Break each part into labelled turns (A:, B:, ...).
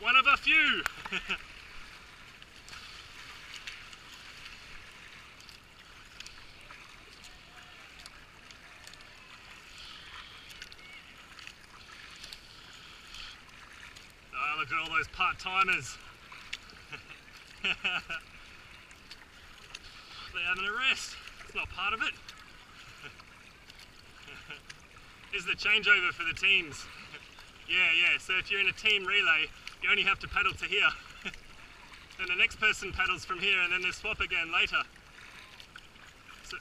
A: One of a few! look at all those part-timers. They're having a rest. It's not part of it. This is the changeover for the teams. Yeah, yeah, so if you're in a team relay, you only have to paddle to here. then the next person paddles from here and then they swap again later. So,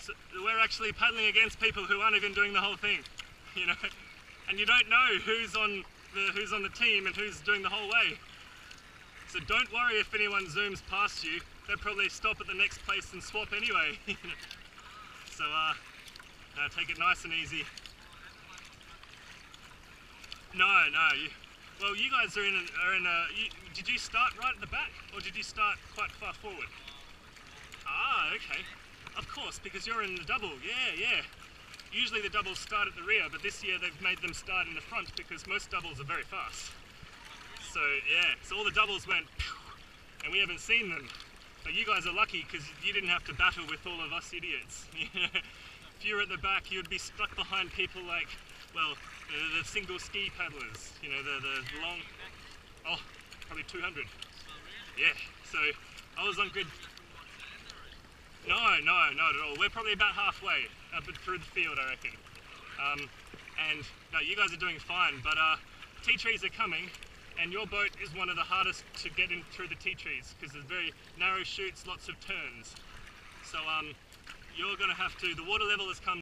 A: so we're actually paddling against people who aren't even doing the whole thing, you know? And you don't know who's on the, who's on the team and who's doing the whole way. So don't worry if anyone zooms past you, they'll probably stop at the next place and swap anyway. so uh, uh, take it nice and easy. No, no. You, well, you guys are in. A, are in a. You, did you start right at the back, or did you start quite far forward? Ah, okay. Of course, because you're in the double. Yeah, yeah. Usually the doubles start at the rear, but this year they've made them start in the front because most doubles are very fast. So yeah, so all the doubles went, and we haven't seen them. But you guys are lucky because you didn't have to battle with all of us idiots. if you were at the back, you'd be stuck behind people like, well, the, the single ski paddlers, you know, the, the long, oh, probably 200. Yeah, so I was on good. No, no, not at all. We're probably about halfway up through the field, I reckon. Um, and no, you guys are doing fine, but uh, tea trees are coming, and your boat is one of the hardest to get in through the tea trees because there's very narrow chutes, lots of turns. So um, you're going to have to. The water level has come